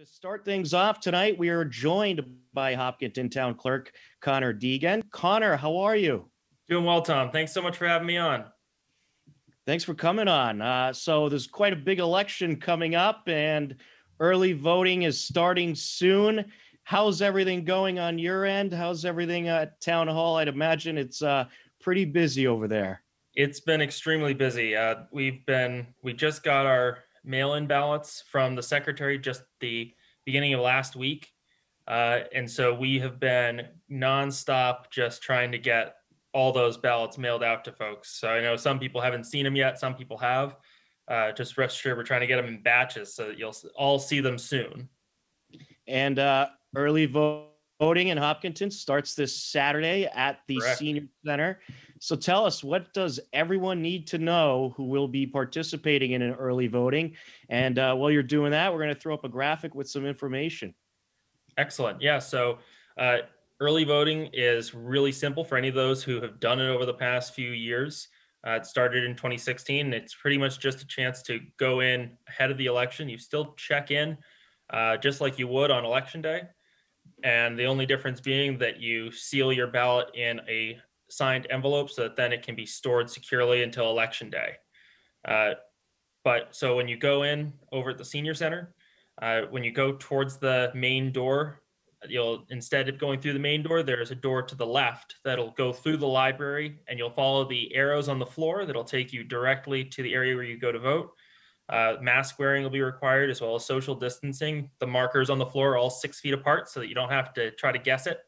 To start things off tonight, we are joined by Hopkinton Town Clerk Connor Degan. Connor, how are you? Doing well, Tom. Thanks so much for having me on. Thanks for coming on. Uh, so there's quite a big election coming up, and early voting is starting soon. How's everything going on your end? How's everything at Town Hall? I'd imagine it's uh, pretty busy over there. It's been extremely busy. Uh, we've been we just got our mail-in ballots from the secretary just the beginning of last week, uh, and so we have been nonstop just trying to get all those ballots mailed out to folks. So I know some people haven't seen them yet. Some people have. Uh, just rest assured, we're trying to get them in batches so that you'll all see them soon. And uh, early vo- voting in Hopkinton starts this Saturday at the Correct. Senior Center. So tell us, what does everyone need to know who will be participating in an early voting? And uh, while you're doing that, we're going to throw up a graphic with some information. Excellent. Yeah. So uh, early voting is really simple for any of those who have done it over the past few years. Uh, it started in 2016. It's pretty much just a chance to go in ahead of the election. You still check in uh, just like you would on election day. And the only difference being that you seal your ballot in a signed envelope so that then it can be stored securely until election day. Uh, but so when you go in over at the senior center, uh, when you go towards the main door, you'll instead of going through the main door, there's a door to the left that'll go through the library, and you'll follow the arrows on the floor that'll take you directly to the area where you go to vote. Uh, mask wearing will be required as well as social distancing. The markers on the floor are all six feet apart so that you don't have to try to guess it.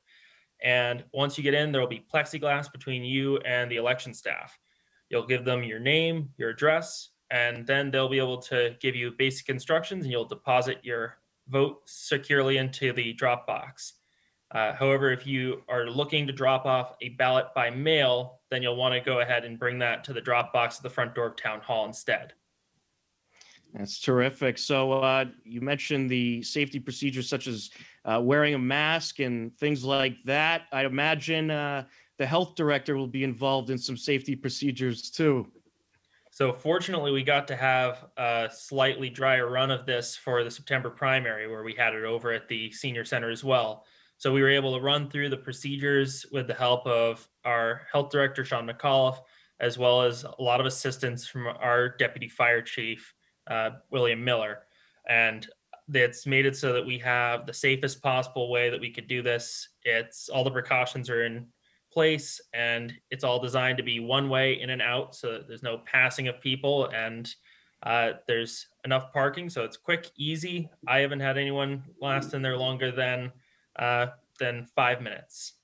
And once you get in, there will be plexiglass between you and the election staff. You'll give them your name, your address, and then they'll be able to give you basic instructions and you'll deposit your vote securely into the drop box. Uh, however, if you are looking to drop off a ballot by mail, then you'll want to go ahead and bring that to the drop box at the front door of town hall instead. That's terrific. So uh, you mentioned the safety procedures such as uh, wearing a mask and things like that. I'd imagine uh, the health director will be involved in some safety procedures too. So fortunately, we got to have a slightly drier run of this for the September primary, where we had it over at the senior center as well. So we were able to run through the procedures with the help of our health director, Sean McAuliffe, as well as a lot of assistance from our deputy fire chief, uh, William Miller. And that's made it so that we have the safest possible way that we could do this. It's all the precautions are in place and it's all designed to be one way in and out so there's no passing of people and uh, there's enough parking so it's quick easy i haven't had anyone last in there longer than uh, than five minutes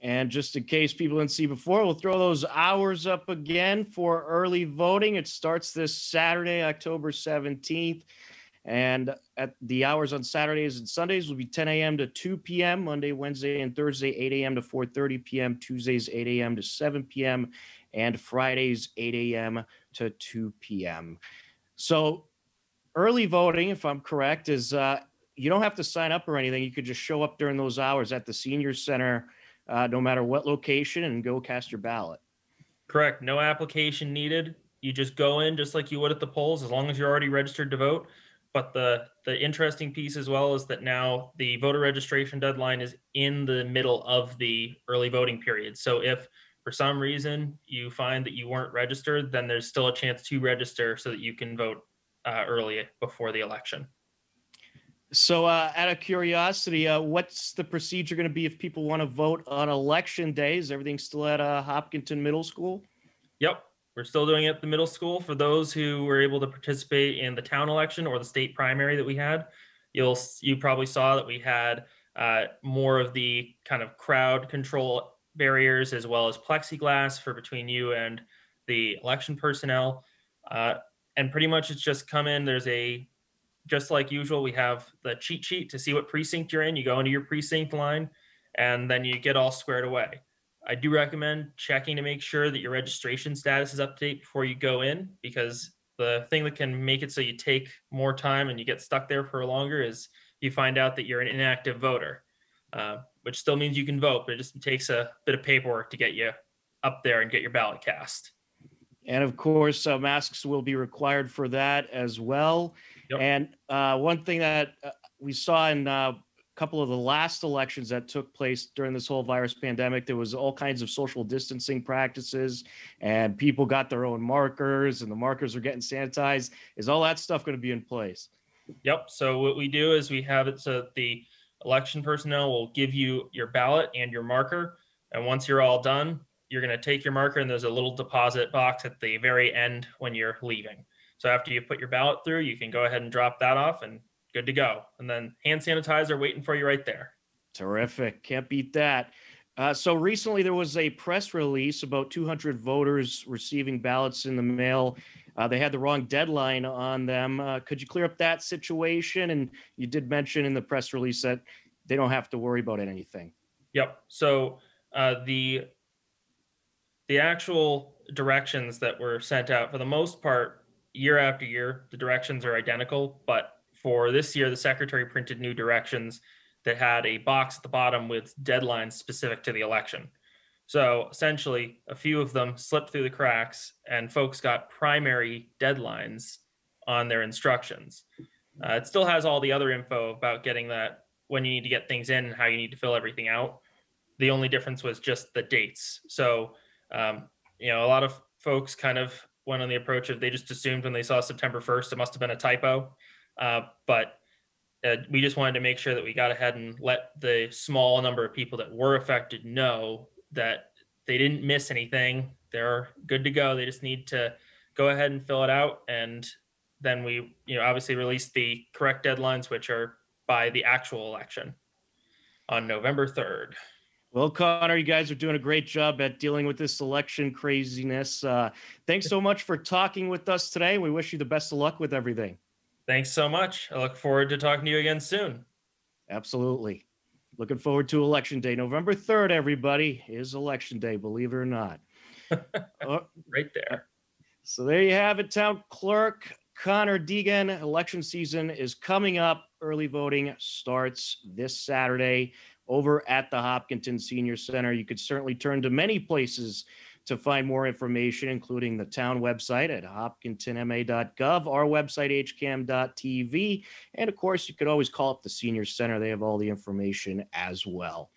And just in case people didn't see before, we'll throw those hours up again for early voting. It starts this Saturday, October 17th. And at the hours on Saturdays and Sundays will be 10 a.m. to 2 p.m. Monday, Wednesday, and Thursday, 8 a.m. to 4:30 p.m. Tuesdays, 8 a.m. to 7 p.m. and Fridays, 8 a.m. to 2 p.m. So early voting, if I'm correct, is uh, you don't have to sign up or anything. You could just show up during those hours at the senior center, uh, no matter what location, and go cast your ballot. correct. No application needed. You just go in just like you would at the polls as long as you're already registered to vote. But the the interesting piece as well is that now the voter registration deadline is in the middle of the early voting period. So if for some reason you find that you weren't registered then there's still a chance to register so that you can vote uh, early before the election So, uh, out of curiosity, uh, what's the procedure going to be if people want to vote on election day? Is everything still at uh, Hopkinton Middle School? Yep. We're still doing it at the middle school. For those who were able to participate in the town election or the state primary that we had, you'll you probably saw that we had uh, more of the kind of crowd control barriers as well as plexiglass for between you and the election personnel. Uh, and pretty much it's just come in. There's a just like usual. We have the cheat sheet to see what precinct you're in. You go into your precinct line, and then you get all squared away. I do recommend checking to make sure that your registration status is up to date before you go in because the thing that can make it so you take more time and you get stuck there for longer is you find out that you're an inactive voter, uh, which still means you can vote, but it just takes a bit of paperwork to get you up there and get your ballot cast. And of course, uh, masks will be required for that as well. Yep. And uh, one thing that uh, we saw in a couple of the last elections that took place during this whole virus pandemic there was all kinds of social distancing practices and people got their own markers and the markers are getting sanitized. Is all that stuff going to be in place? Yep. So what we do is we have it so that the election personnel will give you your ballot and your marker. And once you're all done you're going to take your marker and there's a little deposit box at the very end when you're leaving so after you put your ballot through you can go ahead and drop that off and good to go. And then hand sanitizer waiting for you right there. Terrific. Can't beat that. Uh, so recently there was a press release about 200 voters receiving ballots in the mail. Uh, they had the wrong deadline on them. Uh, could you clear up that situation? And you did mention in the press release that they don't have to worry about anything. Yep. So uh, the the actual directions that were sent out, for the most part, year after year, the directions are identical, but for this year, the secretary printed new directions that had a box at the bottom with deadlines specific to the election. So essentially, a few of them slipped through the cracks, and folks got primary deadlines on their instructions. Uh, it still has all the other info about getting that when you need to get things in and how you need to fill everything out. The only difference was just the dates. So, um, you know, a lot of folks kind of went on the approach of they just assumed when they saw September 1st, it must have been a typo. Uh, but uh, we just wanted to make sure that we got ahead and let the small number of people that were affected know that they didn't miss anything. They're good to go. They just need to go ahead and fill it out. And then we, you know, obviously release the correct deadlines, which are by the actual election on November 3rd. Well, Connor, you guys are doing a great job at dealing with this election craziness. Uh, thanks so much for talking with us today. We wish you the best of luck with everything. Thanks so much. I look forward to talking to you again soon. Absolutely. Looking forward to election day. November 3rd, everybody, is election day, believe it or not. uh, right there. So there you have it, Town Clerk Connor Degan. Election season is coming up. Early voting starts this Saturday over at the Hopkinton Senior Center. You could certainly turn to many places to find more information, including the town website at hopkintonma.gov, our website, hcam.tv. And of course, you could always call up the Senior Center. They have all the information as well.